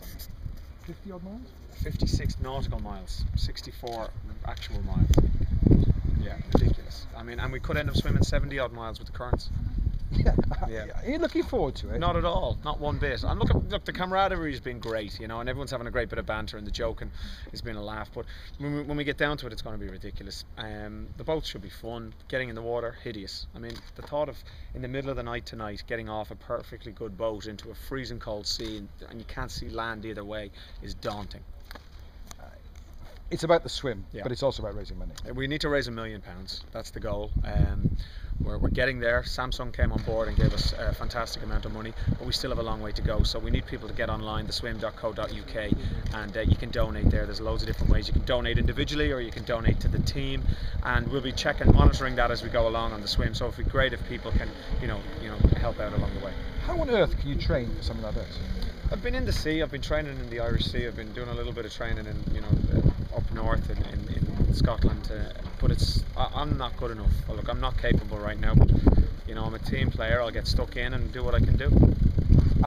miles 50 odd miles? 56 nautical miles, 64 actual miles. Yeah, ridiculous. I mean, and we could end up swimming 70 odd miles with the currents. Yeah. Yeah. Are you looking forward to it? Not at all, not one bit. And look, look, the camaraderie has been great, you know, and everyone's having a great bit of banter, and the joking has been a laugh. But when we, when we get down to it, it's going to be ridiculous. Um, the boats should be fun. Getting in the water, hideous. I mean, the thought of in the middle of the night tonight getting off a perfectly good boat into a freezing cold sea, and, and you can't see land either way, is daunting. It's about the swim, Yeah. but it's also about raising money. We need to raise a million pounds. That's the goal. Um, we're, we're getting there. Samsung came on board and gave us a fantastic amount of money, but we still have a long way to go. So we need people to get online, theswim.co.uk, and uh, you can donate there. There's loads of different ways. You can donate individually or you can donate to the team, and we'll be checking, monitoring that as we go along on the swim. So it'd be great if people can, you know, you know, help out along the way. How on earth can you train for something like this? I've been in the sea. I've been training in the Irish Sea. I've been doing a little bit of training in, you know, up north in, in, in Scotland. Uh, but it's I, I'm not good enough. Look, I'm not capable right now. But you know, I'm a team player. I'll get stuck in and do what I can do.